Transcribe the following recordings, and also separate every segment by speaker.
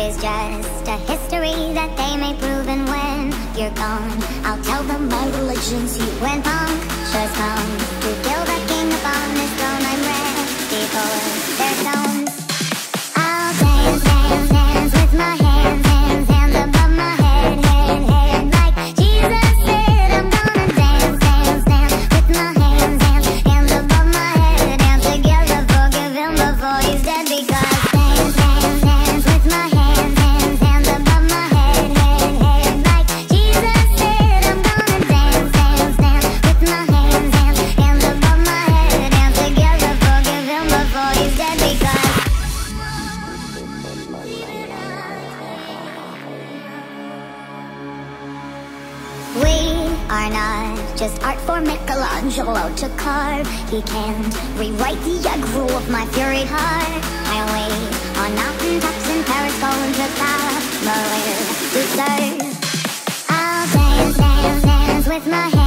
Speaker 1: is just a history that they may prove And when you're gone, I'll tell them my religion's you when punk shows come to carve He can't rewrite the aggro of my fury heart I wait on mountain tops in Paris going to Palmer I'll dance, dance, dance with my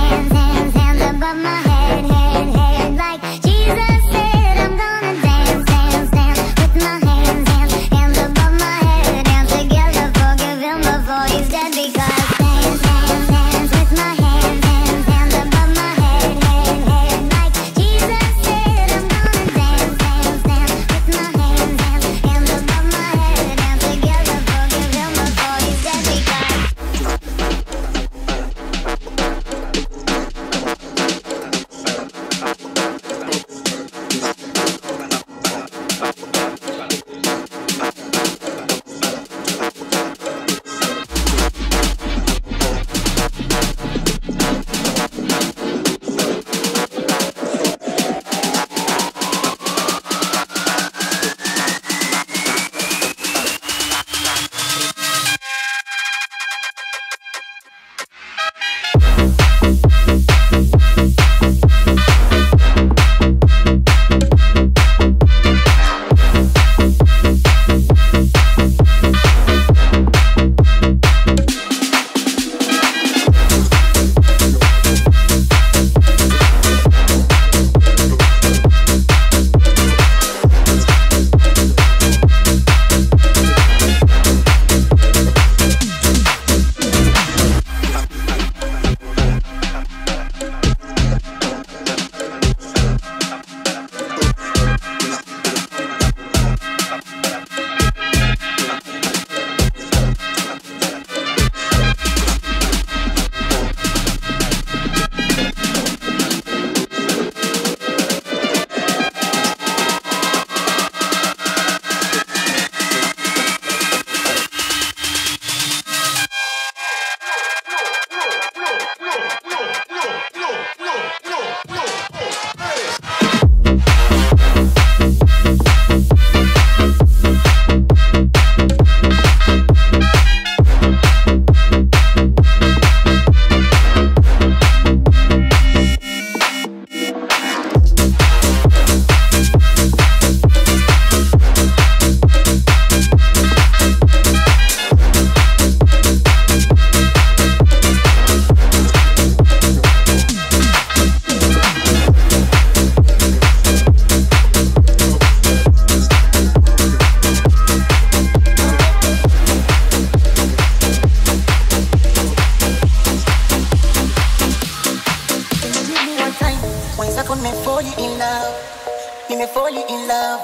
Speaker 2: falling in love, nime falling in love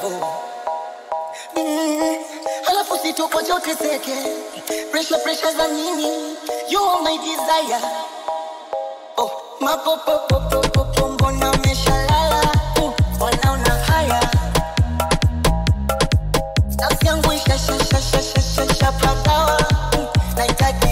Speaker 2: mm. Halafu sitopo jote seke, pressure pressure za you are my desire Oh, mapopopopopopo mbona meshalala, uh, wanaona haya Nafsi yangu ishashashashashashapagawa,
Speaker 3: uh, naitaki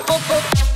Speaker 3: up, up, up.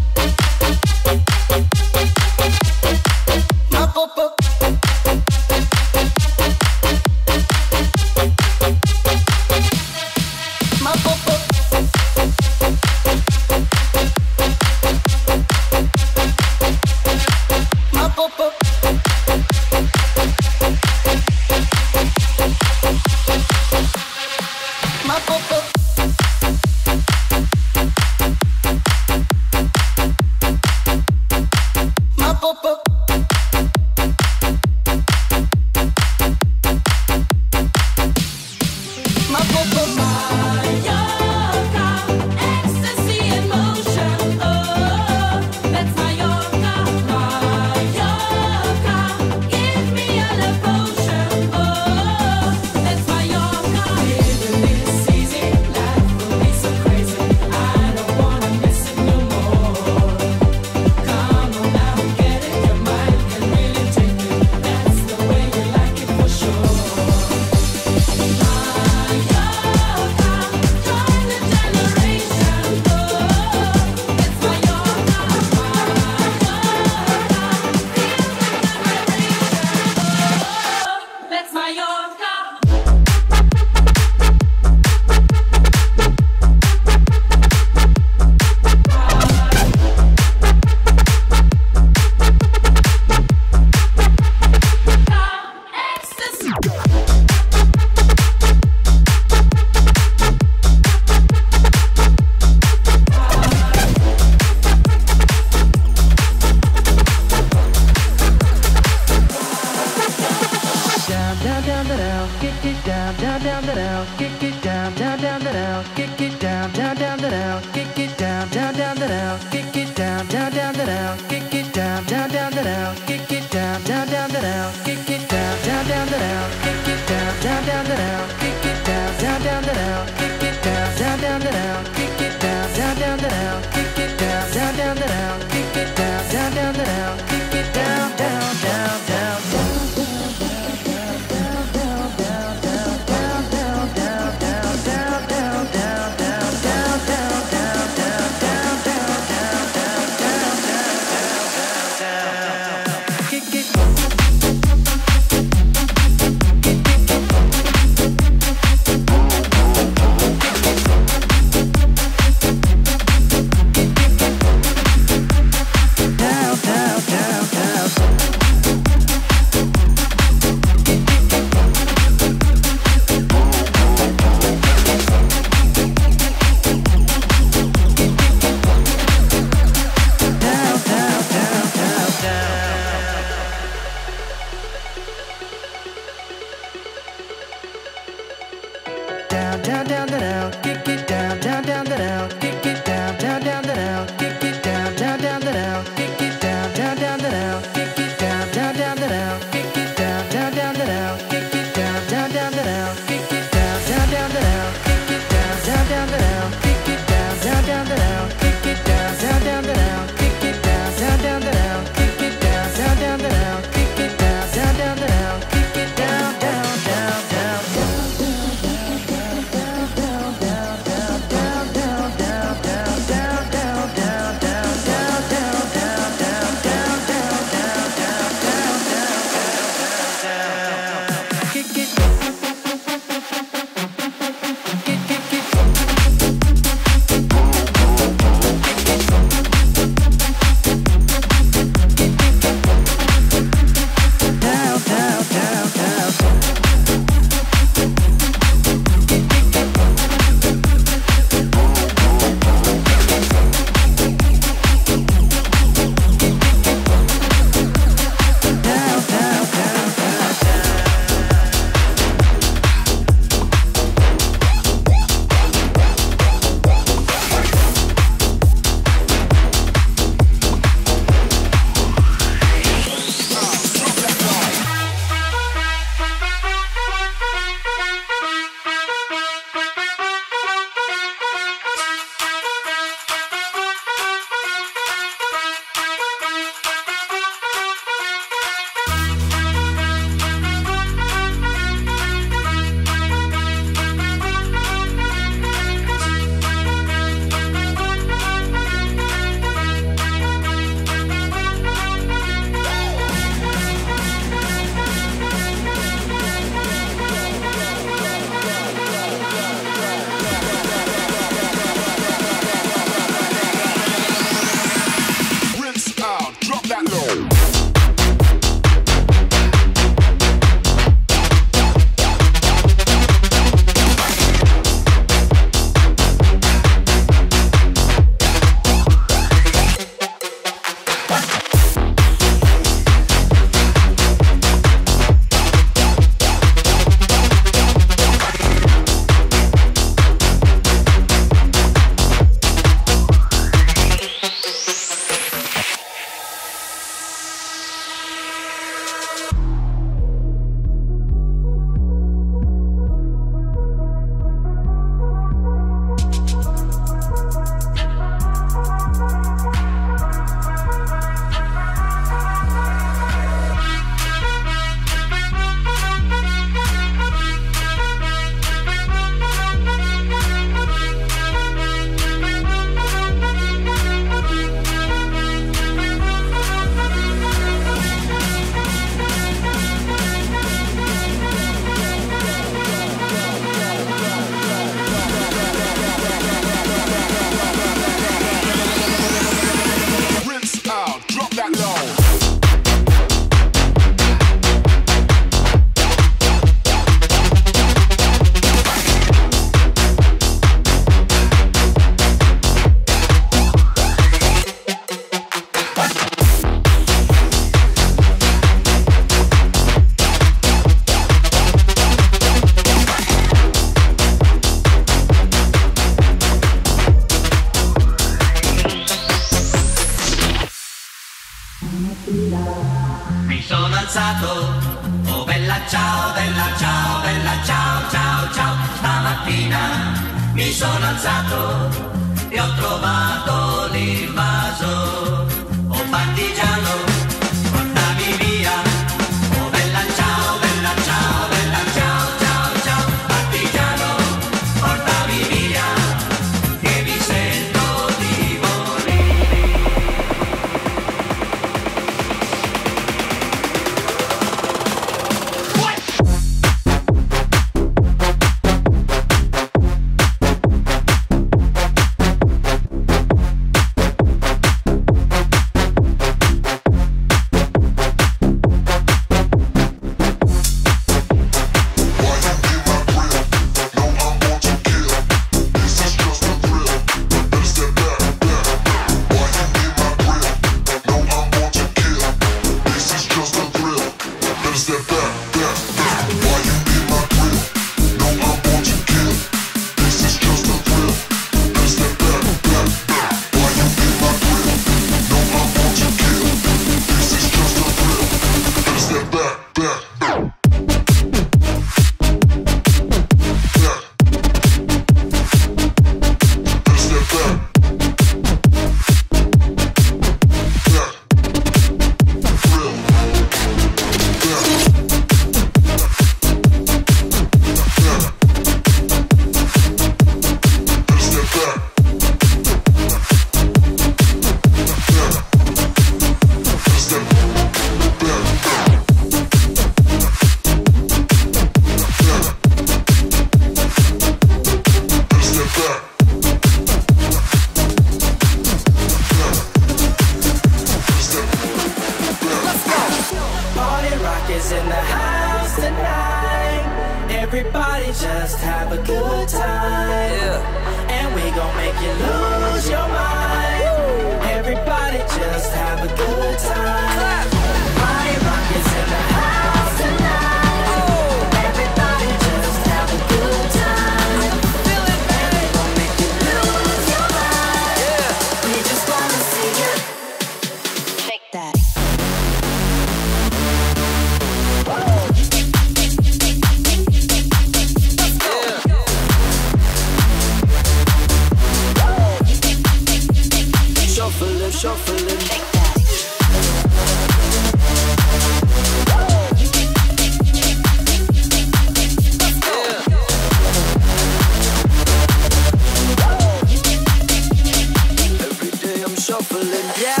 Speaker 4: yeah.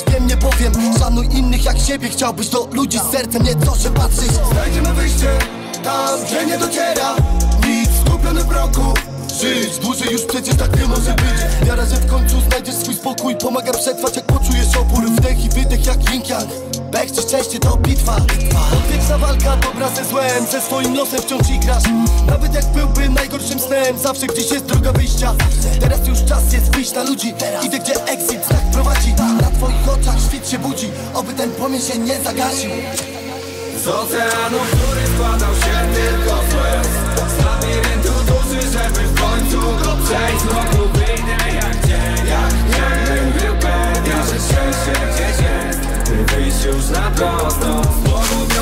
Speaker 4: też wiem, nie powiem Szanuj innych jak siebie, chciałbyś do ludzi z sercem Nie to, że patrzysz Znajdziemy wyjście, tam gdzie nie dociera Nic skupiony w roku Żyć dłużej już przecież tak nie może być Ja razem w końcu znajdziesz swój spokój Pomagam przetrwać jak poczujesz opór Wdech i wydech jak yin Bech czy szczęście to bitwa Odwieczna walka dobra ze złem Ze swoim losem wciąż igrasz Nawet jak byłby najgorszym snem Zawsze gdzieś jest droga wyjścia Teraz już czas jest wyjść na ludzi Idę gdzie exit tak prowadzi Na twoich oczach świt się budzi Oby ten płomień się nie zagasił
Speaker 5: Z oceanu, który składał się tylko z łez Z duszy, żeby w końcu go przejść Wokół wyjdę jak dzień, jak dzień Był pewien, że się, się, się, się Serviços na
Speaker 6: prova, logo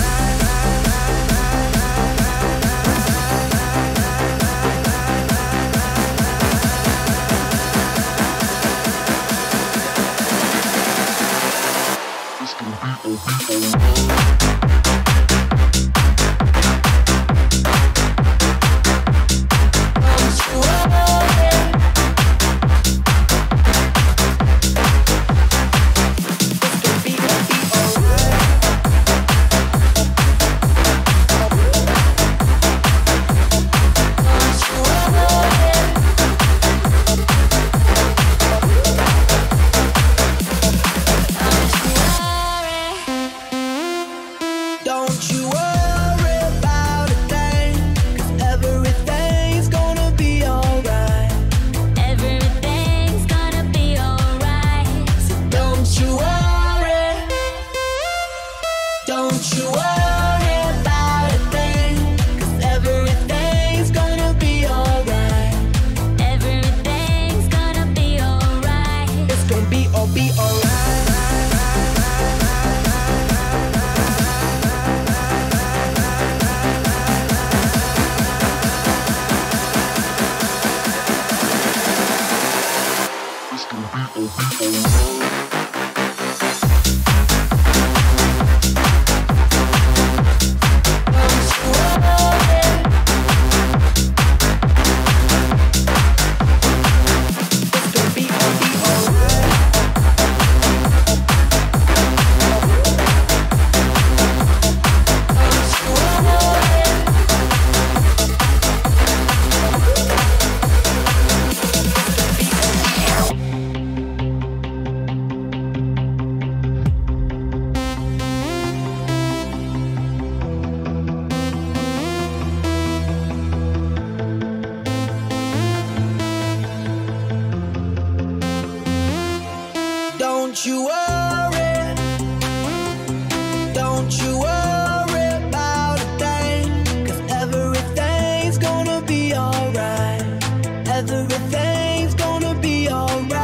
Speaker 6: Things
Speaker 7: gonna be alright.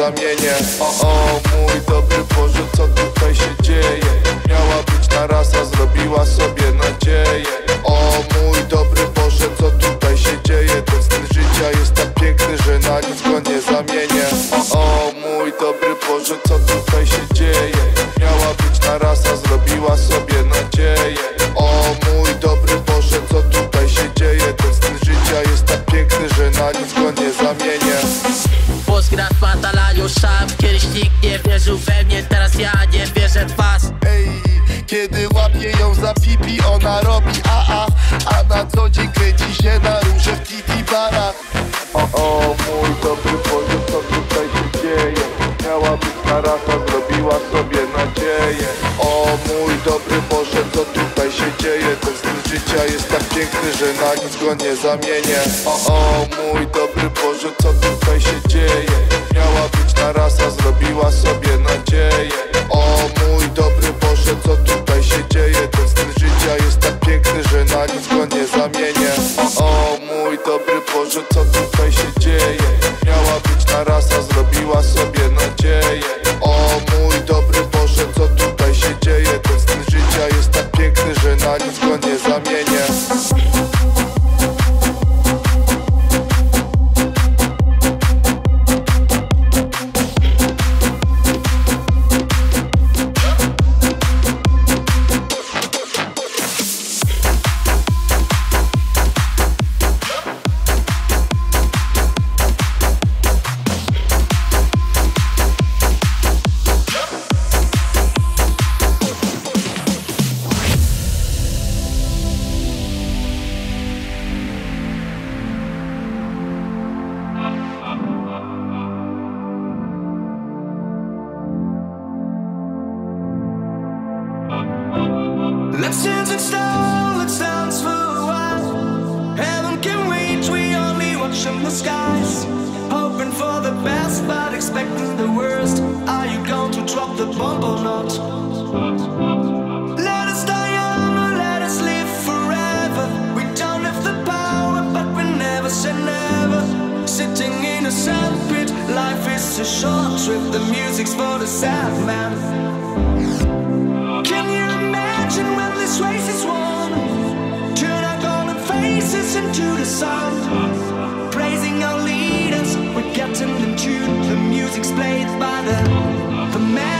Speaker 8: zamienię o, o. piękny, że na nic go nie zamienię O, o, mój dobry Boże, co tutaj się dzieje? Miała być na rasa, zrobiła sobie nadzieję o mój dobry Boże, co tutaj się dzieje? Ten styl życia jest tak piękny, że na nic go nie zamienię O mój dobry Boże, co tutaj się dzieje? Miała być ta rasa, zrobiła sobie nadzieję O mój dobry Boże, co tutaj się dzieje? Ten styl życia jest tak piękny, że na nic go nie zamienię
Speaker 7: the bumble not? Let us die young or let us live forever. We don't have the power, but we never say never. Sitting in a sandpit, life is a short trip. The music's for the sad man. Can you imagine when this race is won? Turn our golden faces into the sun. Praising our leaders, we're getting in tune. The music's played by the the man